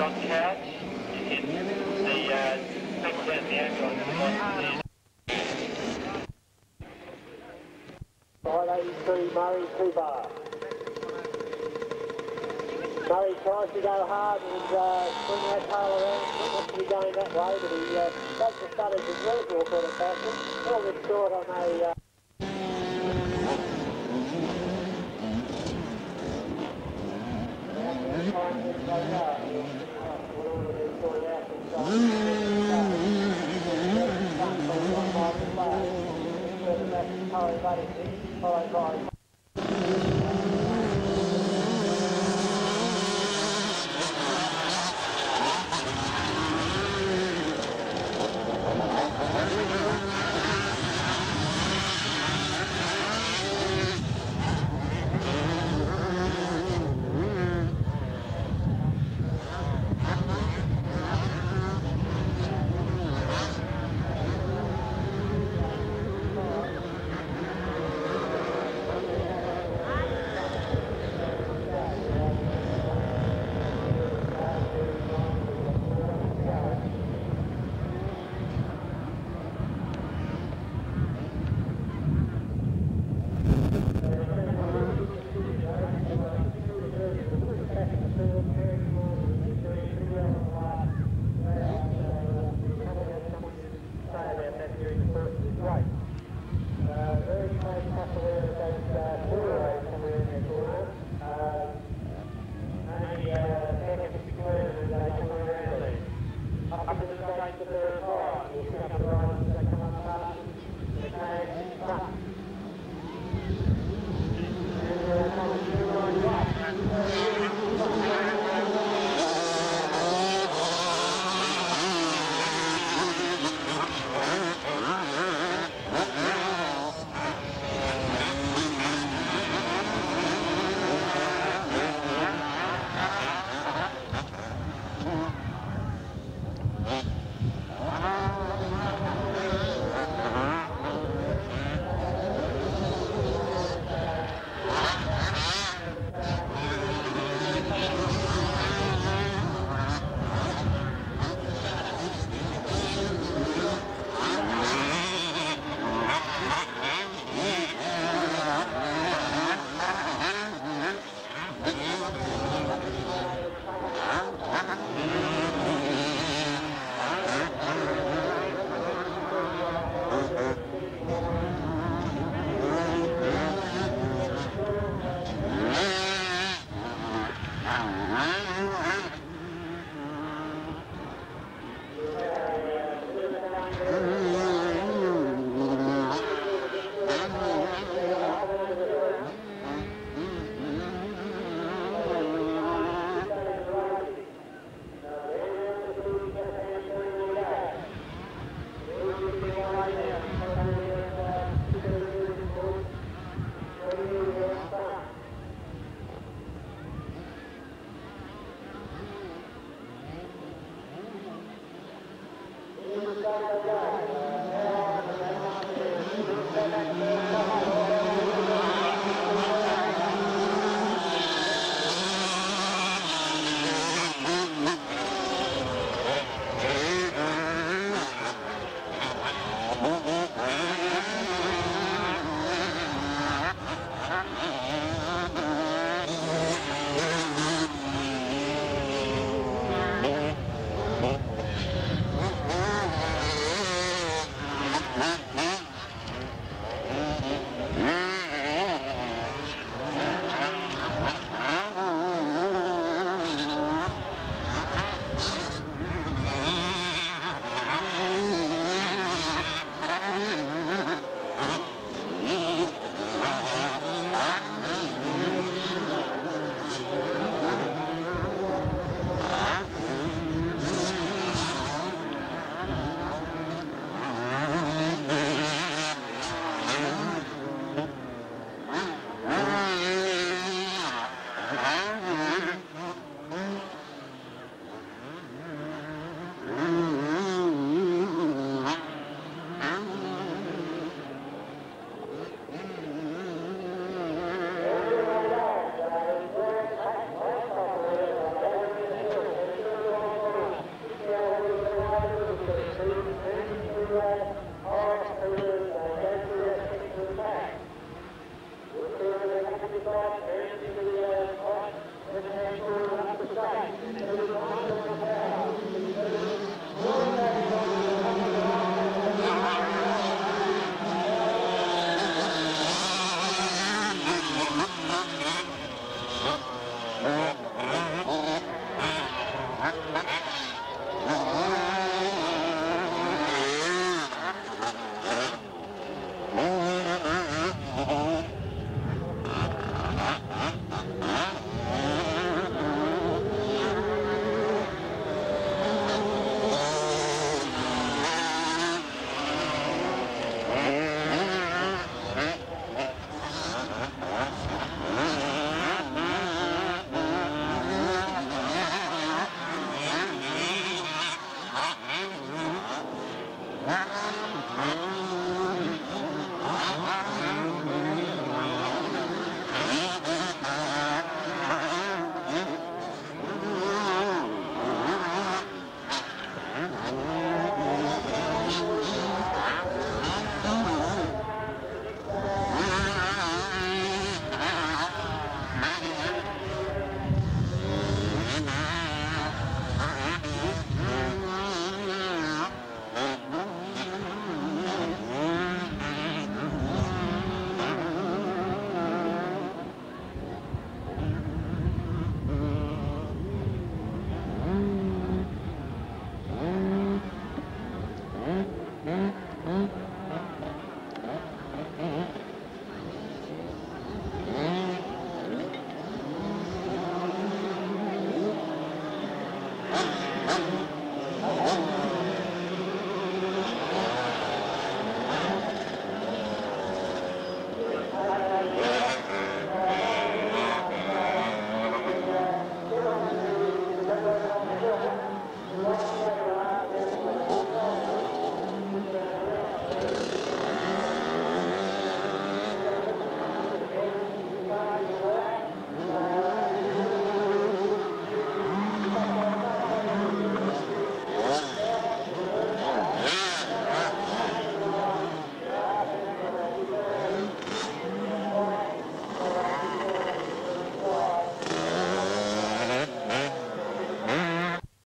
John Couch in the uh, second the ambulance. 583 Murray Cooper. Murray tries to go hard and uh, swing that tail around. Wants to be going that way, but he uh, does the stutters for a sort of fashion. A little bit short on a... Uh, Followed by 35 half away, that's uh,